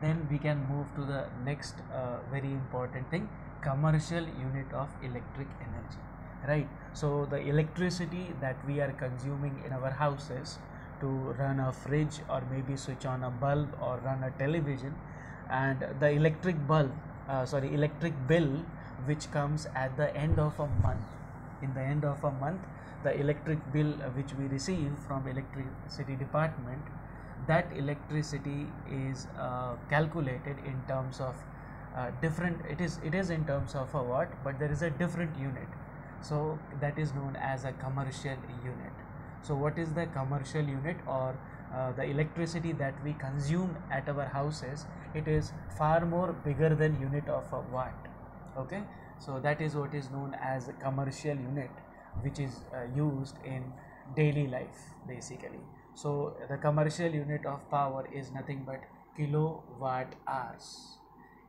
then we can move to the next uh, very important thing commercial unit of electric energy right? So the electricity that we are consuming in our houses to run a fridge or maybe switch on a bulb or run a television and the electric bulb uh, sorry electric bill which comes at the end of a month. In the end of a month the electric bill which we receive from electricity department that electricity is uh, calculated in terms of uh, different it is it is in terms of a watt but there is a different unit. So that is known as a commercial unit. So what is the commercial unit or uh, the electricity that we consume at our houses it is far more bigger than unit of a watt okay? So that is what is known as a commercial unit which is uh, used in daily life basically so the commercial unit of power is nothing but kilowatt hours.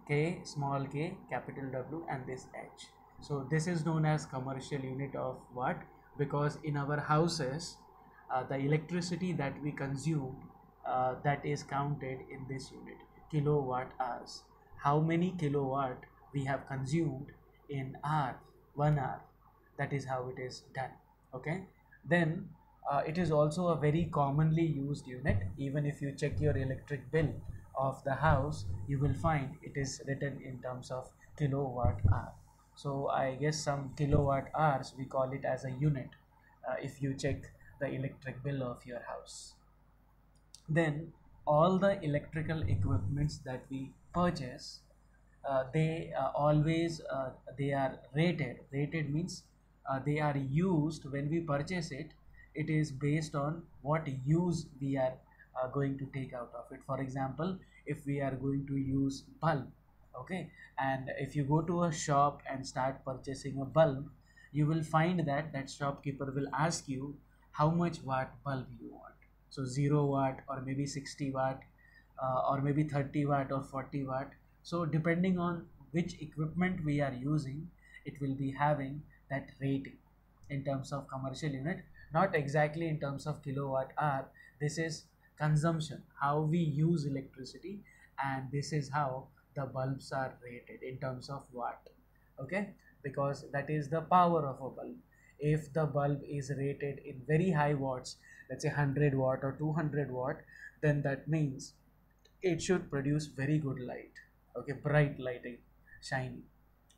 K small k capital w and this h. So this is known as commercial unit of what? because in our houses uh, the electricity that we consume uh, that is counted in this unit kilowatt hours. How many kilowatt we have consumed in hour one hour. That is how it is done. Okay? Then uh, it is also a very commonly used unit. Even if you check your electric bill of the house you will find it is written in terms of kilowatt hour. So i guess some kilowatt hours we call it as a unit uh, if you check the electric bill of your house. Then all the electrical equipments that we purchase uh, they uh, always uh, they are rated. Rated means uh, they are used when we purchase it it is based on what use we are uh, going to take out of it. For example if we are going to use bulb okay and if you go to a shop and start purchasing a bulb you will find that that shopkeeper will ask you how much watt bulb you want. So 0 watt or maybe 60 watt uh, or maybe 30 watt or 40 watt. So depending on which equipment we are using it will be having that rating in terms of commercial unit not exactly in terms of kilowatt hour. This is consumption how we use electricity and this is how the bulbs are rated in terms of watt. Okay? Because that is the power of a bulb. If the bulb is rated in very high watts let's say 100 watt or 200 watt then that means it should produce very good light. Okay? Bright lighting shiny.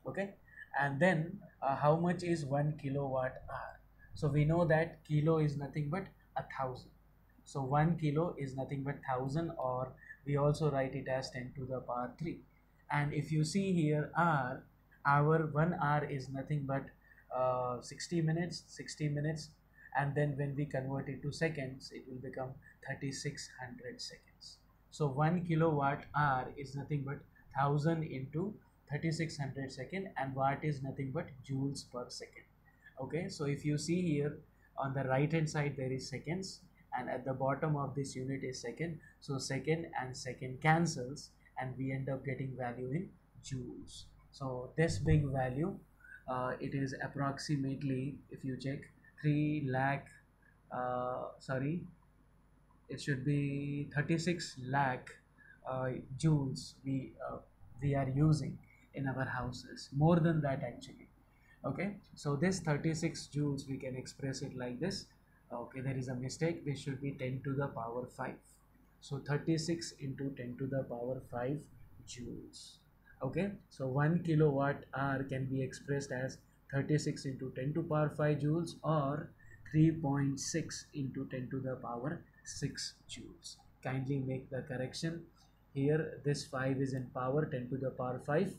Okay? And then uh, how much is one kilowatt hour so we know that kilo is nothing but a thousand. So one kilo is nothing but thousand or we also write it as 10 to the power 3 and if you see here hour our one hour is nothing but uh, 60 minutes 60 minutes. And then when we convert it to seconds it will become 3600 seconds. So 1 kilowatt hour is nothing but 1000 into 3600 second and watt is nothing but joules per second okay so if you see here on the right hand side there is seconds and at the bottom of this unit is second. So second and second cancels and we end up getting value in joules. So this big value uh, it is approximately if you check 3 lakh uh, sorry it should be 36 lakh uh, joules we uh, we are using in our houses. More than that actually okay so this 36 joules we can express it like this. Okay there is a mistake. This should be 10 to the power 5 so 36 into 10 to the power 5 joules. Okay so 1 kilowatt hour can be expressed as 36 into 10 to power 5 joules or 3.6 into 10 to the power 6 joules. Kindly make the correction. Here this 5 is in power 10 to the power 5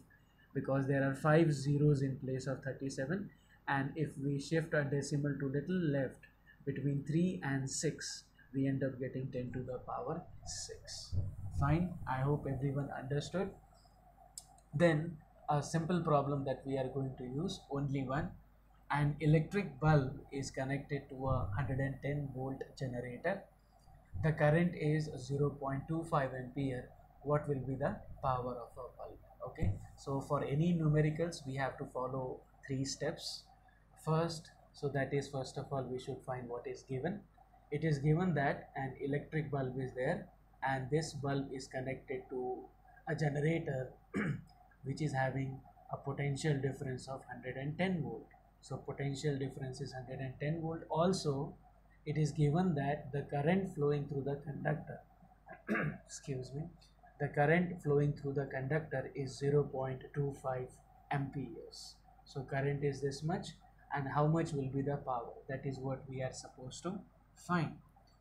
because there are 5 zeros in place of 37 and if we shift a decimal to little left between 3 and 6 we end up getting 10 to the power 6 fine. I hope everyone understood. Then a simple problem that we are going to use only one. An electric bulb is connected to a 110 volt generator. The current is 0.25 ampere. What will be the power of a bulb? Okay so for any numericals we have to follow three steps. First so that is first of all we should find what is given. It is given that an electric bulb is there and this bulb is connected to a generator which is having a potential difference of 110 volt. So potential difference is 110 volt. Also it is given that the current flowing through the conductor. Excuse me the current flowing through the conductor is 0.25 amperes so current is this much and how much will be the power? That is what we are supposed to find.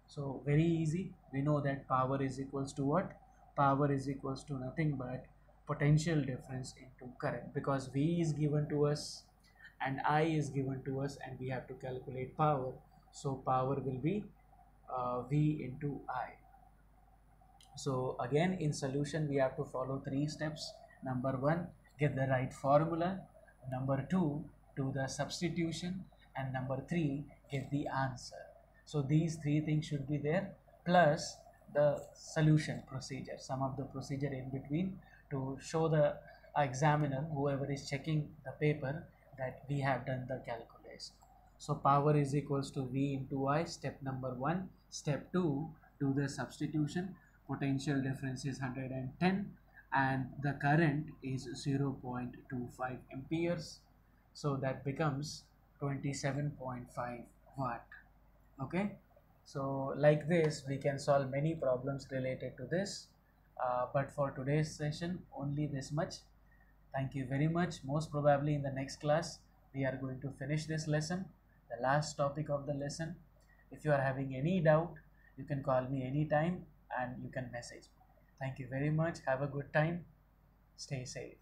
So very easy. We know that power is equals to what? Power is equals to nothing but potential difference into current because v is given to us and i is given to us and we have to calculate power. So power will be uh, v into i so again in solution we have to follow three steps. Number one get the right formula. Number two do the substitution. And number three get the answer. So these three things should be there plus the solution procedure some of the procedure in between to show the examiner whoever is checking the paper that we have done the calculation. So power is equals to v into i step number one. Step two do the substitution potential difference is 110 and the current is 0.25 amperes. So that becomes 27.5 watt. Okay? So like this we can solve many problems related to this. Uh, but for today's session only this much. Thank you very much. Most probably in the next class we are going to finish this lesson the last topic of the lesson. If you are having any doubt you can call me anytime and you can message me. Thank you very much. Have a good time. Stay safe